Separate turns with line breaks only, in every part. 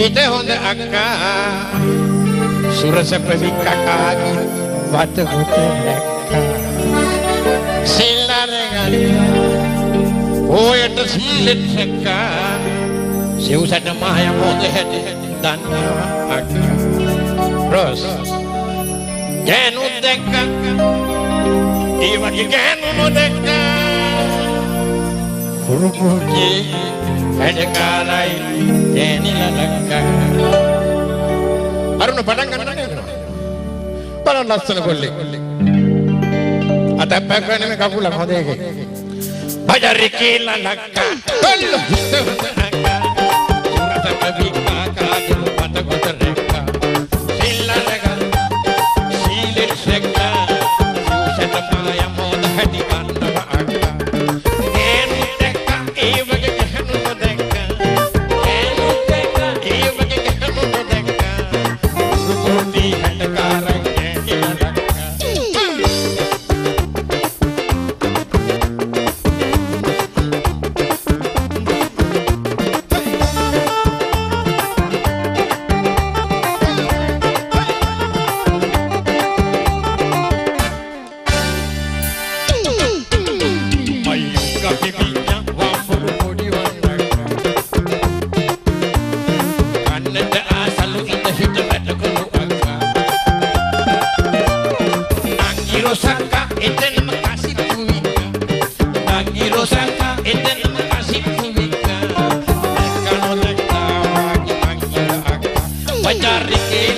හිත හොඳ අක්කා සුරසැපවි කකාගින් වත හොත රැක්කා සිල්ලරගන්න පෝයට සීලෙත් රැක්කා සෙව්සට මහය මොද හැට දන්නවා අක්කා රොස් ගෑනුත් දැක්කා ඒ වගේ ගෑනු නොදැක්කා කුරුපුචි වැඩකාරයි තේනිල ලංකා අරුණ පටන් ගන්න යනවා බලන්න ලස්සන කොල්ලෙක්. අතපැකනේ කකුල හොදේක බජරි කියලා ලක්කා කොල්ල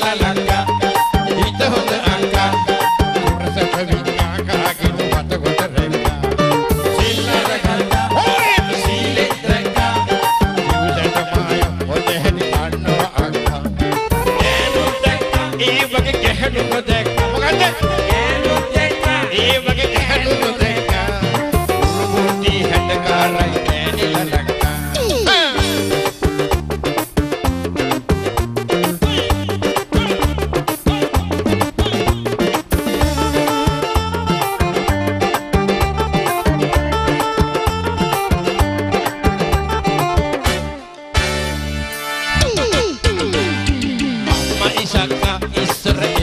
la la la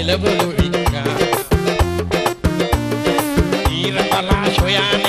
lebulu ikan. Ira palas yang